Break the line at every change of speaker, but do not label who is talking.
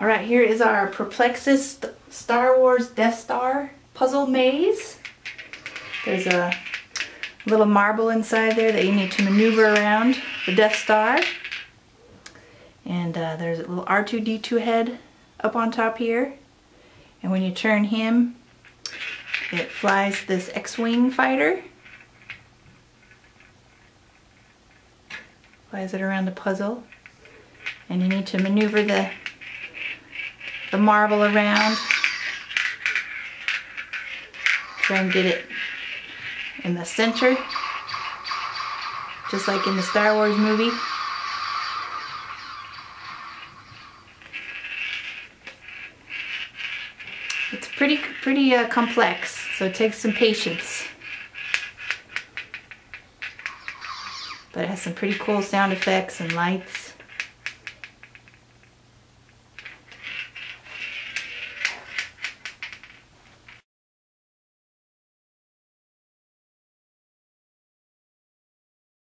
All right, here is our Perplexus Star Wars Death Star puzzle maze. There's a little marble inside there that you need to maneuver around the Death Star. And uh, there's a little R2-D2 head up on top here. And when you turn him, it flies this X-Wing fighter. Flies it around the puzzle. And you need to maneuver the, the marble around. Try and get it in the center. Just like in the Star Wars movie. It's pretty, pretty uh, complex, so it takes some patience. But it has some pretty cool sound effects and lights.